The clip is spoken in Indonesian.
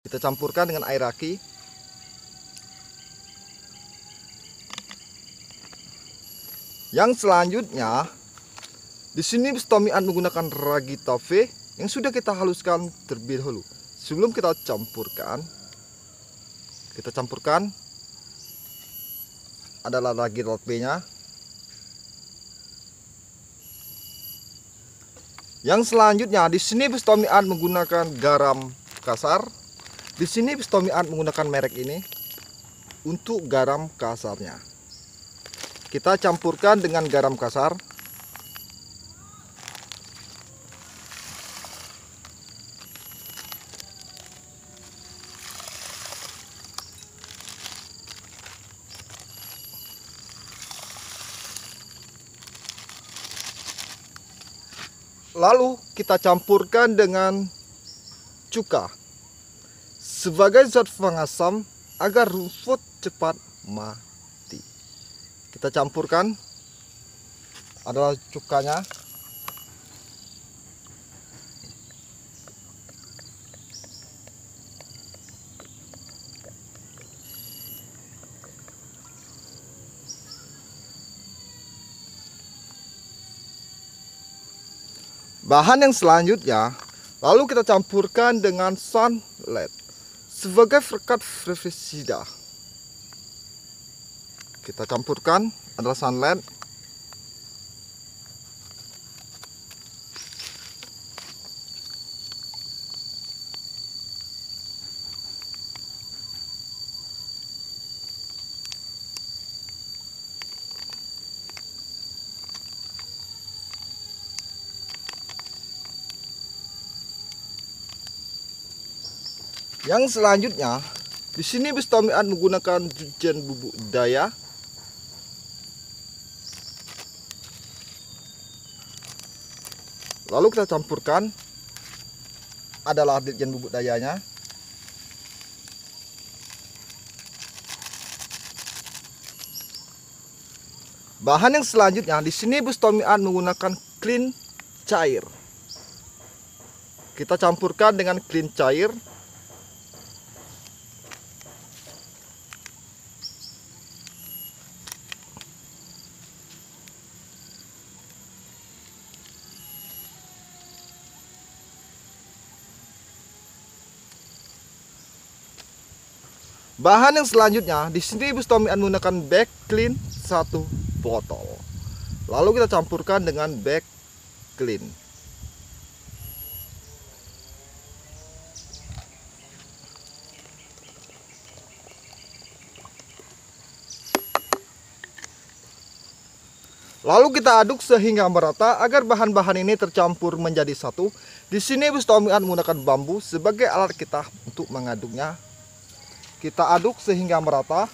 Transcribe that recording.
Kita campurkan dengan air aki. Yang selanjutnya, di sini stomian menggunakan ragi tafe yang sudah kita haluskan terlebih dahulu. Sebelum kita campurkan, kita campurkan adalah ragi tafe-nya. Yang selanjutnya di sini Bestomian menggunakan garam kasar. Di sini Bestomian menggunakan merek ini untuk garam kasarnya. Kita campurkan dengan garam kasar. Lalu kita campurkan dengan cuka sebagai zat pengasam agar rumput cepat mati. Kita campurkan adalah cukanya. Bahan yang selanjutnya lalu kita campurkan dengan sunlight sebagai frekat pestisida. Kita campurkan adalah sunlight. Yang selanjutnya, di sini Bestomian menggunakan cucian bubuk daya. Lalu kita campurkan adalah dirjen bubuk dayanya. Bahan yang selanjutnya di sini Bestomian menggunakan clean cair. Kita campurkan dengan clean cair. Bahan yang selanjutnya di sini Ibu Stomian menggunakan back clean satu botol. Lalu kita campurkan dengan back clean. Lalu kita aduk sehingga merata agar bahan-bahan ini tercampur menjadi satu. Di sini Stomian menggunakan bambu sebagai alat kita untuk mengaduknya kita aduk sehingga merata